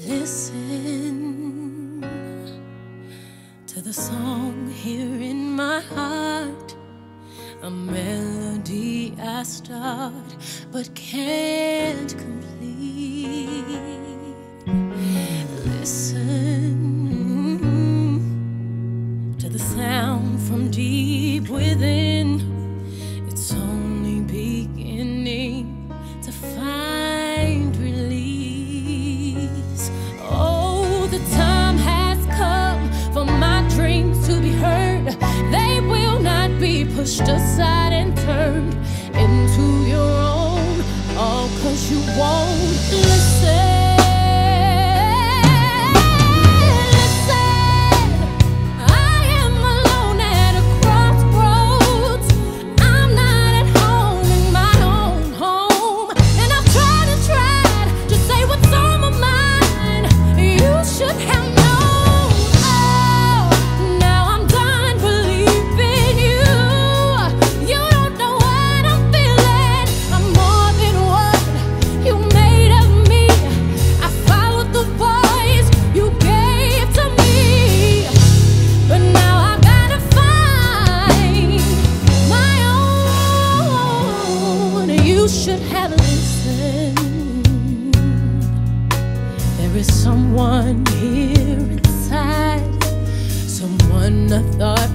Listen to the song here in my heart, a melody I start but can't complete. Listen to the sound from deep within, it's only beginning. pushed aside and turned into your own. All cause you won't There is someone here inside, someone I thought